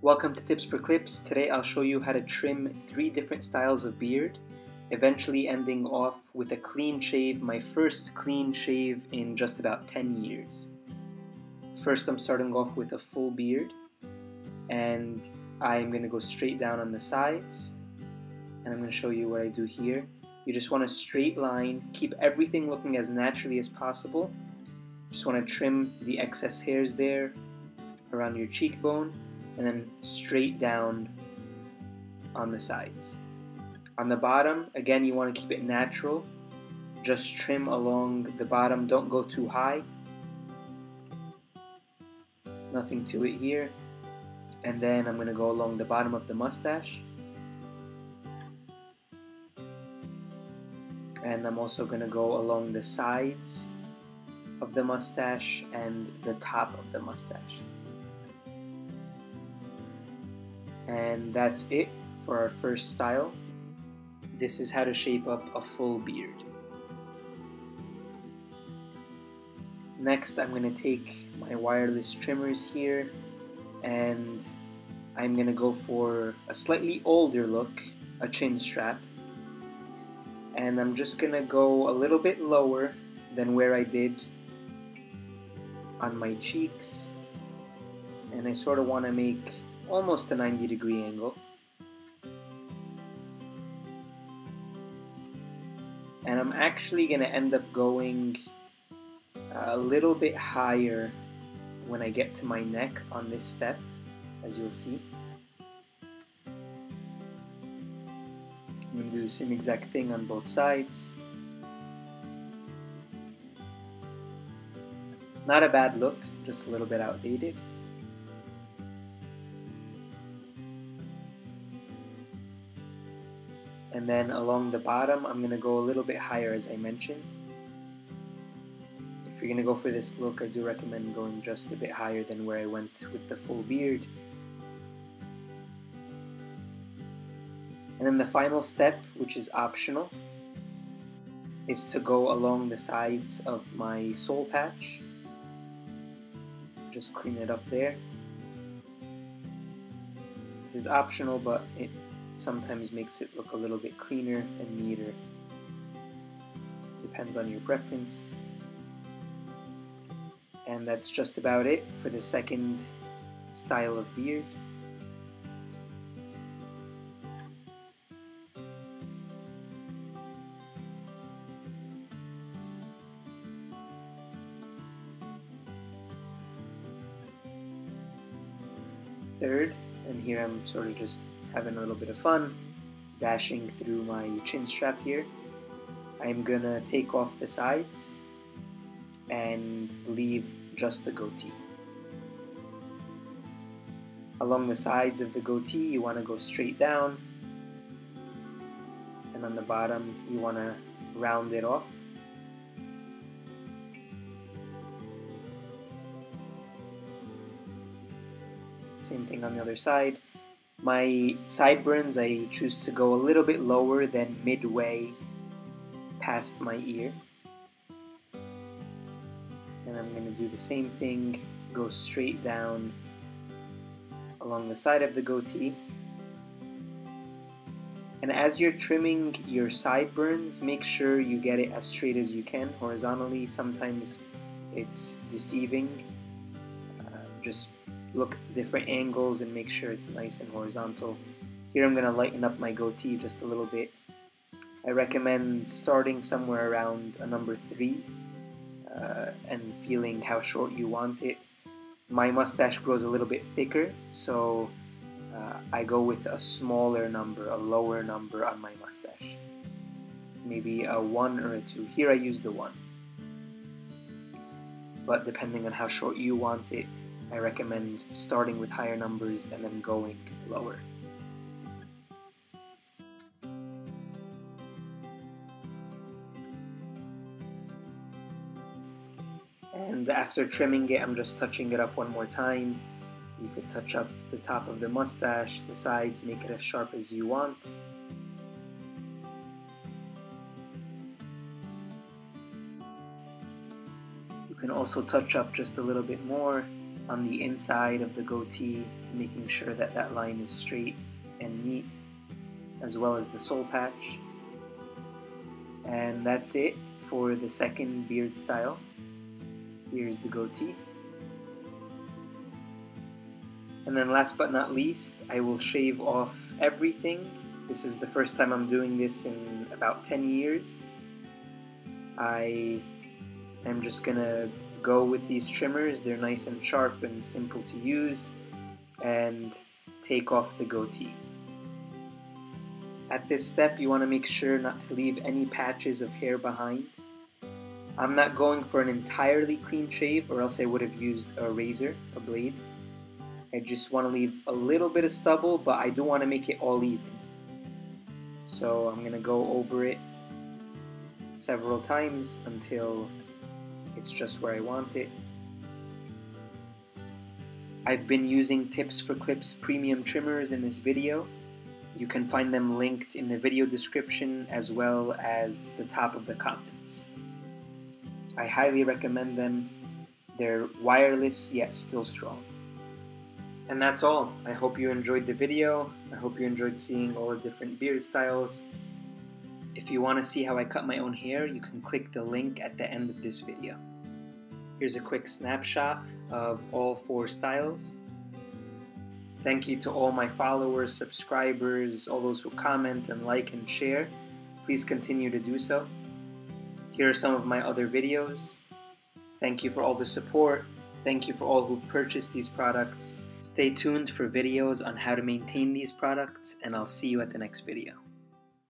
Welcome to Tips for Clips. Today I'll show you how to trim three different styles of beard, eventually ending off with a clean shave, my first clean shave in just about 10 years. First I'm starting off with a full beard and I'm going to go straight down on the sides and I'm going to show you what I do here. You just want a straight line, keep everything looking as naturally as possible. Just want to trim the excess hairs there around your cheekbone and then straight down on the sides. On the bottom, again, you want to keep it natural. Just trim along the bottom, don't go too high. Nothing to it here. And then I'm going to go along the bottom of the mustache. And I'm also going to go along the sides of the mustache and the top of the mustache. And that's it for our first style. This is how to shape up a full beard. Next, I'm going to take my wireless trimmers here and I'm going to go for a slightly older look, a chin strap. And I'm just going to go a little bit lower than where I did on my cheeks. And I sort of want to make almost a 90 degree angle. And I'm actually going to end up going a little bit higher when I get to my neck on this step, as you'll see. I'm going to do the same exact thing on both sides. Not a bad look, just a little bit outdated. Then along the bottom I'm gonna go a little bit higher as I mentioned. If you're gonna go for this look I do recommend going just a bit higher than where I went with the full beard. And then the final step which is optional is to go along the sides of my soul patch. Just clean it up there. This is optional but it sometimes makes it look a little bit cleaner and neater. Depends on your preference. And that's just about it for the second style of beard. Third, and here I'm sort of just having a little bit of fun, dashing through my chin strap here. I'm gonna take off the sides and leave just the goatee. Along the sides of the goatee, you want to go straight down, and on the bottom, you want to round it off. Same thing on the other side. My sideburns, I choose to go a little bit lower than midway past my ear. And I'm going to do the same thing, go straight down along the side of the goatee. And as you're trimming your sideburns, make sure you get it as straight as you can horizontally. Sometimes it's deceiving. Uh, just look different angles and make sure it's nice and horizontal. Here I'm going to lighten up my goatee just a little bit. I recommend starting somewhere around a number 3 uh, and feeling how short you want it. My mustache grows a little bit thicker, so uh, I go with a smaller number, a lower number on my mustache. Maybe a 1 or a 2. Here I use the 1. But depending on how short you want it, I recommend starting with higher numbers and then going lower. And after trimming it, I'm just touching it up one more time. You could touch up the top of the mustache, the sides, make it as sharp as you want. You can also touch up just a little bit more on the inside of the goatee, making sure that that line is straight and neat, as well as the soul patch. And that's it for the second beard style. Here's the goatee. And then last but not least, I will shave off everything. This is the first time I'm doing this in about 10 years. I am just gonna go with these trimmers. They're nice and sharp and simple to use and take off the goatee. At this step, you want to make sure not to leave any patches of hair behind. I'm not going for an entirely clean shave or else I would have used a razor, a blade. I just want to leave a little bit of stubble, but I do want to make it all even. So I'm going to go over it several times until it's just where I want it. I've been using Tips for Clips premium trimmers in this video. You can find them linked in the video description as well as the top of the comments. I highly recommend them. They're wireless yet still strong. And that's all. I hope you enjoyed the video. I hope you enjoyed seeing all the different beard styles. If you want to see how I cut my own hair, you can click the link at the end of this video. Here's a quick snapshot of all four styles. Thank you to all my followers, subscribers, all those who comment and like and share. Please continue to do so. Here are some of my other videos. Thank you for all the support. Thank you for all who've purchased these products. Stay tuned for videos on how to maintain these products and I'll see you at the next video.